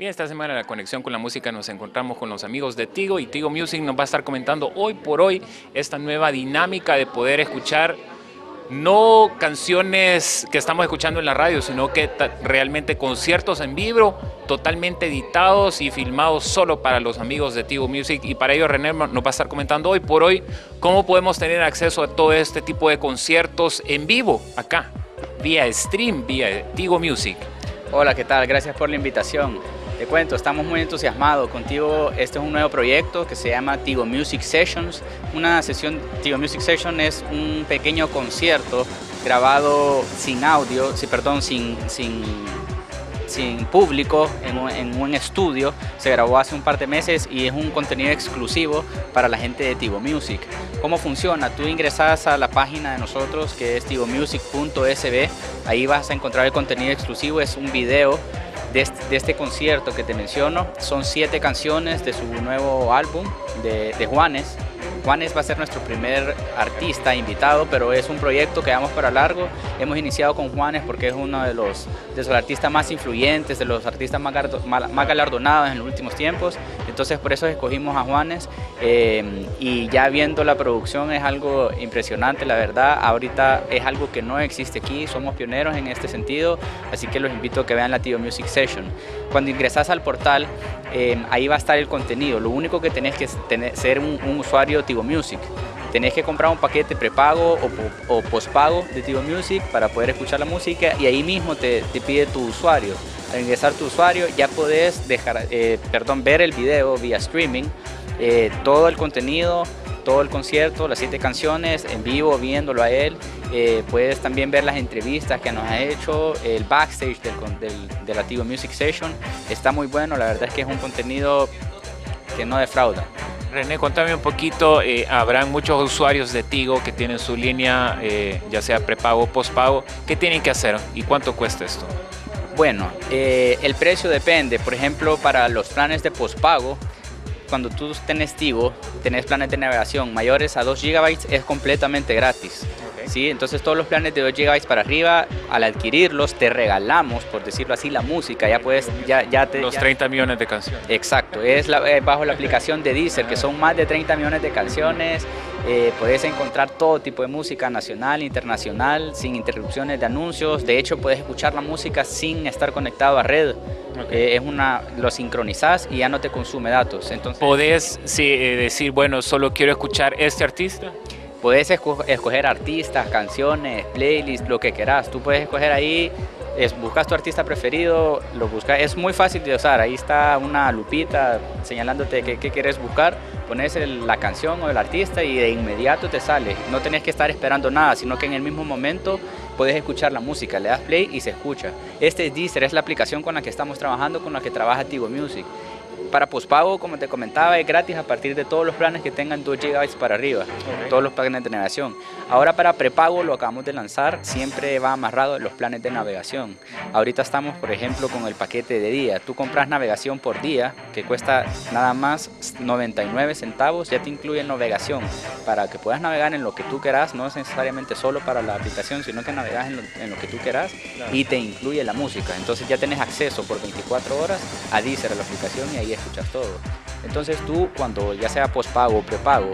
Bien, esta semana la conexión con la música nos encontramos con los amigos de Tigo y Tigo Music nos va a estar comentando hoy por hoy esta nueva dinámica de poder escuchar no canciones que estamos escuchando en la radio, sino que realmente conciertos en vivo, totalmente editados y filmados solo para los amigos de Tigo Music. Y para ello René nos va a estar comentando hoy por hoy cómo podemos tener acceso a todo este tipo de conciertos en vivo acá, vía stream, vía Tigo Music. Hola, ¿qué tal? Gracias por la invitación. Te cuento, estamos muy entusiasmados contigo. Este es un nuevo proyecto que se llama Tigo Music Sessions. Una sesión, Tigo Music Session es un pequeño concierto grabado sin audio, sí, perdón, sin, sin, sin público, en un, en un, estudio. Se grabó hace un par de meses y es un contenido exclusivo para la gente de Tigo Music. ¿Cómo funciona? Tú ingresas a la página de nosotros que es tigomusic.sb. Ahí vas a encontrar el contenido exclusivo. Es un video de este, concierto que te menciono. Son siete canciones de su nuevo álbum de, Juanes. Juanes va a ser nuestro primer artista invitado, pero es un proyecto que vamos para largo. Hemos iniciado con Juanes porque es uno de los, de artistas más influyentes, de los artistas más galardonados en los últimos tiempos. Entonces por eso escogimos a Juanes eh, y ya viendo la producción es algo impresionante, la verdad. Ahorita es algo que no existe aquí, somos pioneros en este sentido, así que los invito a que vean la Tío Music Session. Cuando ingresas al portal, eh, ahí va a estar el contenido. Lo único que tenés que tener, ser un, un usuario Tigo Music. Tenés que comprar un paquete prepago o, o de Tigo Music para poder escuchar la música y ahí mismo te, te pide tu usuario. Ingresar tu usuario ya podés dejar, eh, perdón, ver el video vía streaming, eh, todo el contenido, todo el concierto, las siete canciones en vivo, viéndolo a él. Eh, puedes también ver las entrevistas que nos ha hecho, el backstage del, del, del Music Session. Está muy bueno, la verdad es que es un contenido que no defrauda. René, cuéntame un poquito, eh, habrán muchos usuarios de Tigo que tienen su línea, ya sea prepago o postpago, ¿qué tienen que hacer y cuánto cuesta esto? Bueno, eh, el precio depende, por ejemplo, para los planes de postpago, cuando tú tenés Tigo, tenés planes de navegación mayores a 2 GB, es completamente gratis. ¿Sí? Entonces todos los planes de 2 GB para arriba, al adquirirlos te regalamos, por decirlo así, la música, ya puedes, ya, ya te... Los ya... 30 millones de canciones. Exacto, es la, eh, bajo la aplicación de Deezer, que son más de 30 millones de canciones, eh, puedes encontrar todo tipo de música nacional, internacional, sin interrupciones de anuncios, de hecho puedes escuchar la música sin estar conectado a red. Okay. Eh, es una, lo sincronizas y ya no te consume datos. Entonces, ¿Podés sí, decir, bueno, solo quiero escuchar este artista? Puedes esco escoger artistas, canciones, playlists, lo que quieras. Tú puedes escoger ahí, es, buscas tu artista preferido, lo buscas. Es muy fácil de usar. Ahí está una lupita señalándote qué, qué quieres buscar. Pones la canción o el artista y de inmediato te sale. No tenés que estar esperando nada, sino que en el mismo momento puedes escuchar la música. Le das play y se escucha. Este es Deezer, es la aplicación con la que estamos trabajando, con la que trabaja Tigo Music. Para pospago, como te comentaba, es gratis a partir de todos los planes que tengan 2 GB para arriba, okay. todos los planes de navegación. Ahora para prepago lo acabamos de lanzar, siempre va amarrado los planes de navegación. Ahorita estamos, por ejemplo, con el paquete de día. Tú compras navegación por día, que cuesta nada más 99 centavos, ya te incluye navegación, para que puedas navegar en lo que tú quieras, no es necesariamente solo para la aplicación, sino que navegas en lo, en lo que tú quieras claro. y te incluye la música. Entonces ya tienes acceso por 24 horas a Deezer, a la aplicación, y ahí escuchas todo. Entonces tú cuando ya sea postpago o prepago,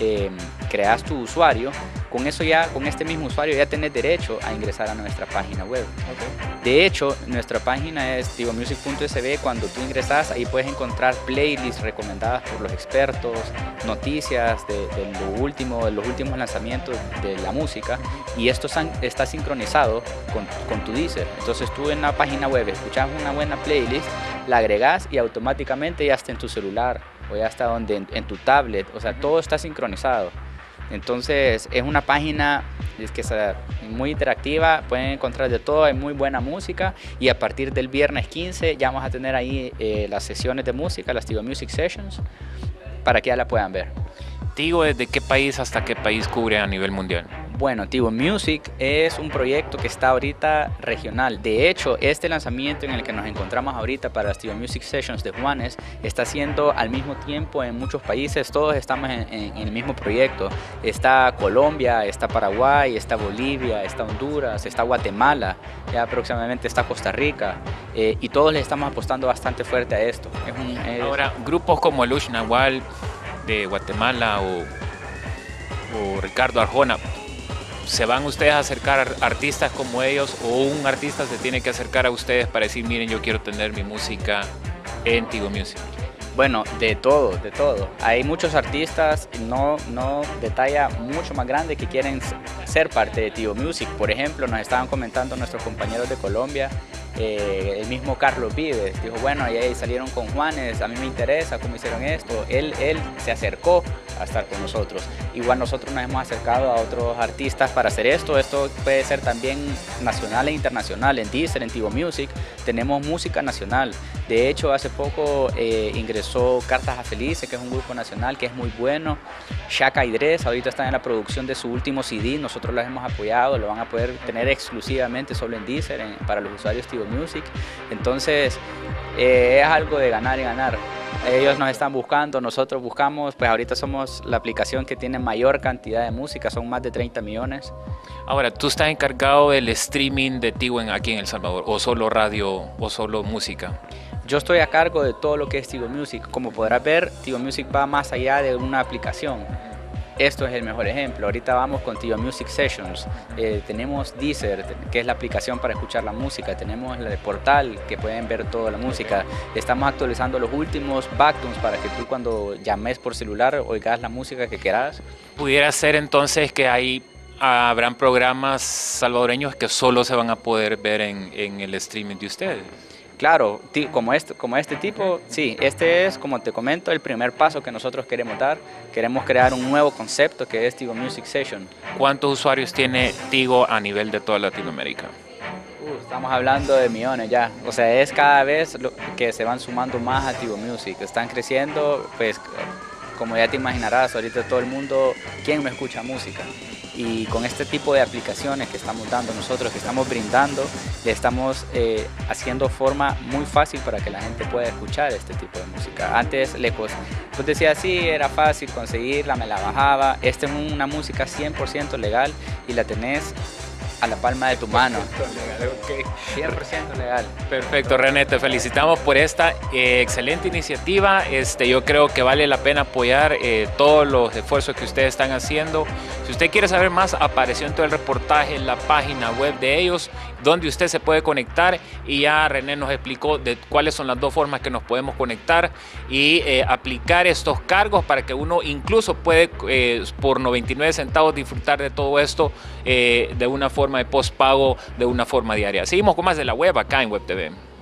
eh, creas tu usuario, con eso ya, con este mismo usuario ya tenés derecho a ingresar a nuestra página web. Okay. De hecho, nuestra página es tigomusic.sb, cuando tú ingresas ahí puedes encontrar playlists recomendadas por los expertos, noticias de, de lo último, de los últimos lanzamientos de la música y esto está sincronizado con, con tu Deezer. Entonces tú en la página web escuchas una buena playlist, la agregas y automáticamente ya está en tu celular o ya está donde, en, en tu tablet, o sea, todo está sincronizado. Entonces es una página es que es muy interactiva, pueden encontrar de todo, hay muy buena música y a partir del viernes 15 ya vamos a tener ahí eh, las sesiones de música, las Tigo Music Sessions, para que ya la puedan ver. Tigo, ¿desde qué país hasta qué país cubre a nivel mundial? Bueno, Tivo Music es un proyecto que está ahorita regional. De hecho, este lanzamiento en el que nos encontramos ahorita para las Tivo Music Sessions de Juanes está siendo al mismo tiempo en muchos países. Todos estamos en, el mismo proyecto. Está Colombia, está Paraguay, está Bolivia, está Honduras, está Guatemala, ya próximamente está Costa Rica. Eh, y todos le estamos apostando bastante fuerte a esto. Ahora, grupos como el Nahual de Guatemala o, o Ricardo Arjona, ¿Se van ustedes a acercar a artistas como ellos o un artista se tiene que acercar a ustedes para decir, miren, yo quiero tener mi música en Tigo Music? Bueno, de todo, de todo. Hay muchos artistas no, no de talla mucho más grande que quieren ser parte de Tigo Music. Por ejemplo, nos estaban comentando nuestros compañeros de Colombia eh, el mismo Carlos Vives dijo, bueno, ahí salieron con Juanes, a mí me interesa cómo hicieron esto. Él, él se acercó a estar con nosotros. Igual nosotros nos hemos acercado a otros artistas para hacer esto. Esto puede ser también nacional e internacional. En Deezer, en Tivo Music, tenemos música nacional. De hecho, hace poco eh, ingresó Cartas a Felice, que es un grupo nacional que es muy bueno. Shaka Idres, ahorita está en la producción de su último CD. Nosotros los hemos apoyado, lo van a poder tener exclusivamente solo en Deezer para los usuarios Tivo Music. Entonces, eh, es algo de ganar y ganar. Ellos nos están buscando, nosotros buscamos, pues ahorita somos la aplicación que tiene mayor cantidad de música, son más de 30 millones. Ahora, ¿tú estás encargado del streaming de Tigo aquí en El Salvador o solo radio o solo música? Yo estoy a cargo de todo lo que es Tigo Music. Como podrás ver, Tigo Music va más allá de una aplicación esto es el mejor ejemplo. Ahorita vamos con Tivo Music Sessions. Eh, tenemos Deezer, que es la aplicación para escuchar la música. Tenemos el portal, que pueden ver toda la música. Estamos actualizando los últimos backtones para que tú cuando llames por celular oigas la música que quieras. Pudiera ser entonces que ahí habrán programas salvadoreños que solo se van a poder ver en, en el streaming de ustedes. Claro, como este, como este tipo, sí, este es, como te comento, el primer paso que nosotros queremos dar. Queremos crear un nuevo concepto que es Tigo Music Session. ¿Cuántos usuarios tiene Tigo a nivel de toda Latinoamérica? Uh, estamos hablando de millones ya. O sea, es cada vez que se van sumando más a Tigo Music. Están creciendo, pues, como ya te imaginarás, ahorita todo el mundo, ¿quién me escucha música? y con este tipo de aplicaciones que estamos dando nosotros, que estamos brindando, le estamos eh, haciendo forma muy fácil para que la gente pueda escuchar este tipo de música. Antes le pues, decía sí, era fácil conseguirla, me la bajaba. Esta es una música 100% legal y la tenés a la palma de tu mano. 100% legal. Perfecto, René, te felicitamos por esta eh, excelente iniciativa. Este, yo creo que vale la pena apoyar eh, todos los esfuerzos que ustedes están haciendo. Si usted quiere saber más, apareció en todo el reportaje en la página web de ellos, donde usted se puede conectar y ya René nos explicó de cuáles son las dos formas que nos podemos conectar y eh, aplicar estos cargos para que uno incluso puede por 99 centavos disfrutar de todo esto de una forma de postpago de una forma diaria. Seguimos con más de la web acá en WebTV.